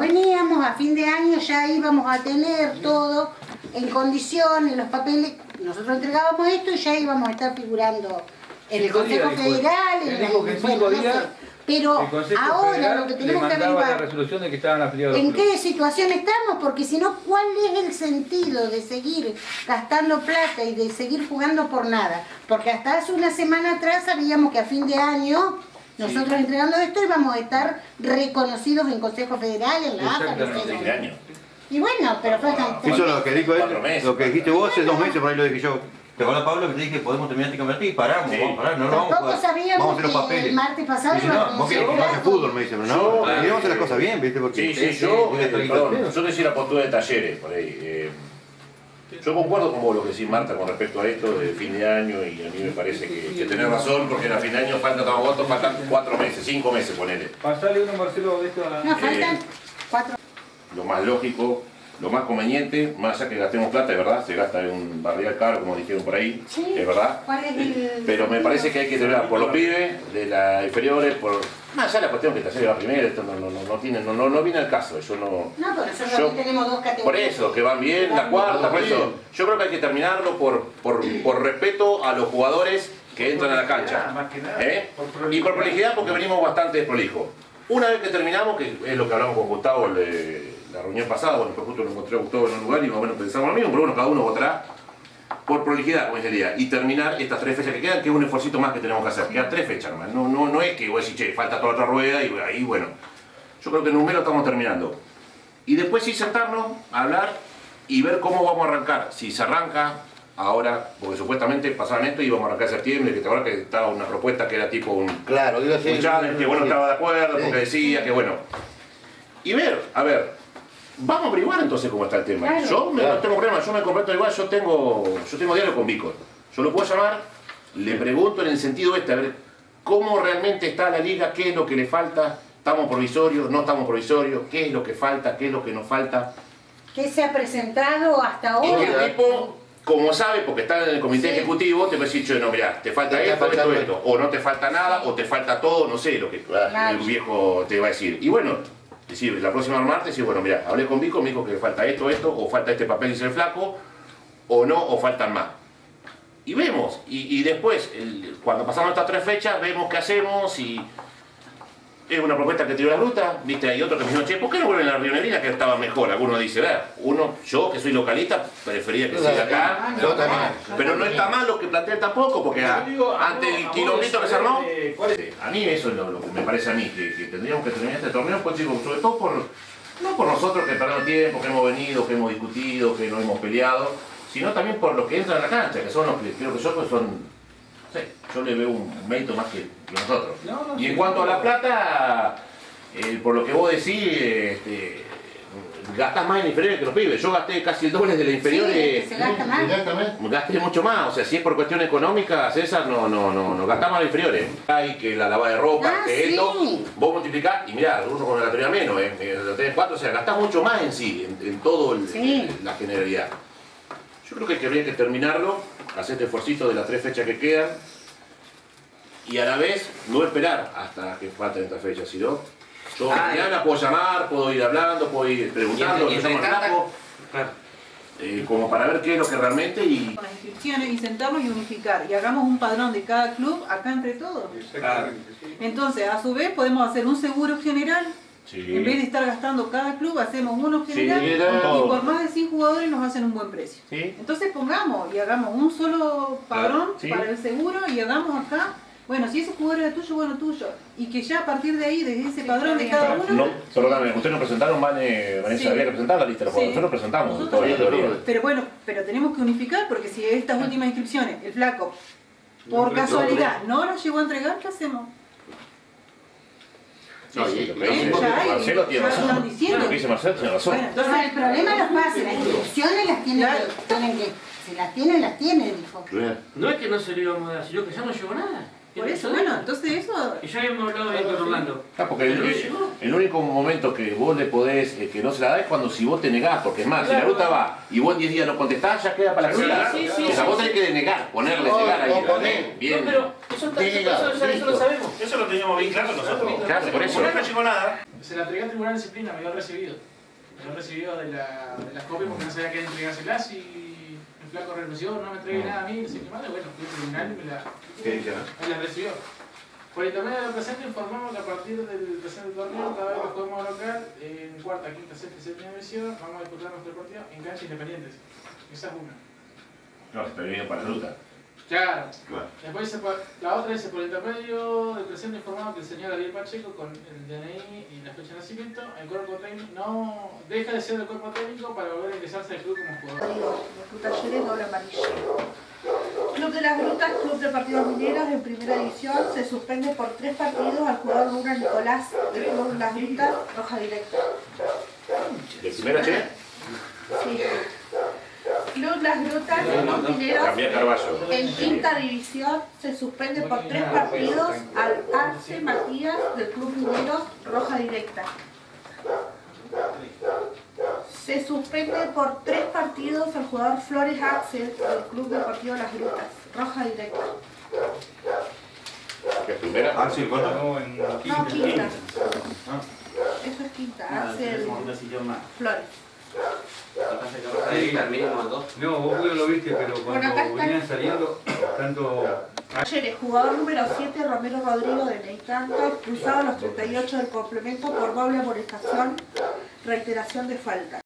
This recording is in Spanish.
Veníamos a fin de año, ya íbamos a tener todo en condiciones, los papeles, nosotros entregábamos esto y ya íbamos a estar figurando en el Consejo días. Federal, en que en bueno, no sé. Pero El ahora Federal lo que tenemos que averiguar resolución de que estaban afiliados. ¿En qué situación estamos? Porque si no, ¿cuál es el sentido de seguir gastando plata y de seguir jugando por nada? Porque hasta hace una semana atrás sabíamos que a fin de año nosotros entregando esto íbamos a estar reconocidos en Consejo Federal, en la AFA, de año. Y bueno, pero faltan tres Eso lo que dijo él, meses. lo que dijiste vos hace dos meses, por ahí lo dije yo. ¿Te acuerdas, Pablo, que te dije podemos terminar este campeonato? Y paramos, Sí. vamos a parar, no, no vamos a jugar. sabíamos Vamos a hacer los que papeles. el martes pasado Y a no, vos querés fútbol, me dicen, pero no, y vamos a hacer las cosas bien, ¿viste? Porque Sí, sí, Sí, yo, sí, eh, perdón, yo decía la postura de talleres por ahí. eh, yo concuerdo con vos lo que decís Marta con respecto a esto de fin de año y a mí me parece que, que tenés razón porque a fin de año faltan estamos votos, faltan cuatro meses, cinco meses ponele. Pasale uno, Marcelo, de esto a... No, faltan Eh, cuatro. Lo más lógico, lo más conveniente, más allá que gastemos plata, es verdad, se gasta en un barrial caro, como dijeron por ahí, Sí. es verdad. ¿Cuál es el Pero me parece que hay que tener por los pibes de las inferiores, por más allá de la cuestión que taller va primero, esto no, no, no, no tiene, no, no, no viene al caso, yo no. No, pero nosotros Yo- tenemos dos categorías. Por eso, que van bien, la cuarta, por eso. Yo creo que hay que terminarlo por, por, por respeto a los jugadores que entran a la cancha. Más que nada. ¿Eh? Y por prolijidad porque venimos bastante desprolijos. Una vez que terminamos, que es lo que hablamos con Gustavo de la reunión pasada, bueno, pues justo lo encontré a Gustavo en un lugar y más o menos pensamos lo mismo, pero bueno, cada uno votará por prolijidad, como sería, y terminar estas tres fechas que quedan, que es un esfuerzo más que tenemos que hacer. Quedan tres fechas nomás. No, no, no es que vos decís, che, falta toda otra rueda y ahí, bueno. Yo creo que en lo estamos terminando. Y después sí sentarnos, hablar y ver cómo vamos a arrancar. Si se arranca ahora, porque supuestamente pasaban esto y íbamos a arrancar en septiembre, que te acuerdas que estaba una propuesta que era tipo un, Claro, un challenge, que bueno estaba de acuerdo, porque decía que bueno. Y ver, a ver, vamos a averiguar entonces cómo está el tema. Claro. yo me, no tengo problema, yo me comprometo igual, yo tengo, yo tengo diálogo con Vícor. Yo lo puedo llamar, le pregunto en el sentido este, a ver cómo realmente está la liga, qué es lo que le falta, estamos provisorios, no estamos provisorios, qué es lo que falta, qué es lo que nos falta. ¿Qué se ha presentado hasta Y que ahora? el tipo, como sabe, porque está en el comité Sí. ejecutivo, te va a decir, no, mirá, te falta Te esto, esto, esto. O no te falta nada, o te falta todo, no sé lo que Claro. el viejo te va a decir. Y bueno, decir, la próxima martes, decir, bueno, mirá, hablé con Vico, me dijo que falta esto, esto, o falta este papel, dice el flaco, o no, o faltan más. Y vemos, y, y después, el- cuando pasamos estas tres fechas, vemos qué hacemos y... Es una propuesta que tiró la ruta, viste, hay otro que me dijo, che, ¿por qué no vuelven a la Rionerina que estaba mejor? Alguno dice, vea, uno, yo que soy localista, prefería que siga acá. Yo también. Pero no está mal lo que plantea tampoco, porque Yo a- digo, a ante el kilómetro que se armó, a mí eso es lo, lo que me parece a mí, que, que tendríamos que terminar este torneo, pues digo, sobre todo por, no por nosotros que perdemos tiempo, que hemos venido, que hemos discutido, que no hemos peleado, sino también por los que entran a la cancha, que son los que creo que son, pues son, sé, yo le veo un mérito más que, nosotros. No, no, y sí, en cuanto a sí. la plata, eh, por lo que vos decís, este, gastás más en inferiores que los pibes. Yo gasté casi el doble de la inferior. Sí, se gasta más. Exactamente. Gasté mucho más, o sea, si es por cuestión económica, César, no, no, no, no gastamos a los inferiores. Hay que la lavada de ropa, Ah, que esto, sí. vos multiplicás, y mirá, uno con la teoría menos, eh, eh, lo tenés cuatro, o sea, gastás mucho más en sí, en, en todo el- Sí. la generalidad. Yo creo que habría que terminarlo, hacer este esfuercito de las tres fechas que quedan, y a la vez no esperar hasta que falten estas fechas, sino yo Ah, mañana puedo llamar, puedo ir hablando, puedo ir preguntando, Y entre- y entre Claro. eh, como para ver qué es lo que realmente y con las inscripciones y sentarnos y unificar y hagamos un padrón de cada club acá entre todos. Entonces, a su vez, podemos hacer un seguro general. Sí. En vez de estar gastando cada club, hacemos uno general Sí, y por más de 100 jugadores nos hacen un buen precio. Sí. Entonces pongamos y hagamos un solo padrón Sí. para el seguro y hagamos acá, bueno, si ese jugador era tuyo, bueno, tuyo. Y que ya a partir de ahí, desde ese padrón de cada uno, No, perdóname, ustedes nos presentaron, Vane, Vanessa, Sí. había que presentar la lista de los Sí. jugadores. Nosotros presentamos Nosotros la teoría. Pero bueno, pero tenemos que unificar porque si estas últimas inscripciones, el flaco, por No, casualidad, no nos llegó a entregar, ¿qué hacemos? No, y lo que dice Ya hay, Marcelo tiene razón. Lo que dice Marcelo tiene razón. Bueno, entonces, el problema los pasa, las inscripciones las tienen que, tienen que, si las tienen, las tienen, dijo. No es que no se lo íbamos a dar, sino que ya no llegó nada. por eso, bueno, entonces eso, Y ya habíamos hablado de esto con Orlando. Ah, porque el, el- único momento que vos le podés, eh, que no se la da es cuando si vos te negás, porque es más, si la ruta va y vos en 10 días no contestás, ya queda para la ruta. sí, sí, o sea, sí, vos sí. tenés que negar, ponerle negar ahí. Bien. No, pero eso, está, eso, eso- eso lo sabemos. Lo teníamos bien claro nosotros. Claro, por eso. No llegó nada. Se la entregué al Tribunal de Disciplina, me dio recibido. Me dio recibido de, la, de las copias porque no sabía qué entregárselas y el flaco renunció, no me entregué nada a mí, no sé qué más. Bueno, fui al tribunal y me la, me la recibió. Por intermedio de la presente informamos que a partir del presente torneo, cada vez que juguemos local, en cuarta, quinta, sexta y séptima división, vamos a disputar nuestro partido en cancha independientes. Esa es una. No, se te viene para la ruta. Claro. Claro. Después dice por- la otra dice por intermedio del presente informado que el señor Ariel Pacheco con el DNI y la fecha de nacimiento, el cuerpo técnico no deja de ser el cuerpo técnico para volver a ingresarse al club como jugador. Talleres. Club de las Grutas, Club de Partidos Mineros en primera división, se suspende por tres partidos al jugador Luna Nicolás del Club de las Grutas, roja directa. ¿De primera che? Sí. Club Las Grutas, a Carballo. en quinta división, se suspende por tres partidos al Arce Matías del Club Mineros, roja directa. Se suspende por tres partidos al jugador Flores Axel del Club Deportivo Las Grutas, roja directa. ¿Qué es primera? Axel, ¿cuánto? No, en No, quinta. Eso es quinta, Ah, Axel. Flores. Lo que pasa es al mínimo dos. No, vos que lo viste, pero Bueno, cuando está. venían saliendo, tanto Ayer, jugador número 7, Romero Rodrigo de expulsado a los 38 del complemento por doble amonestación, reiteración de falta.